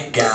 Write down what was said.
my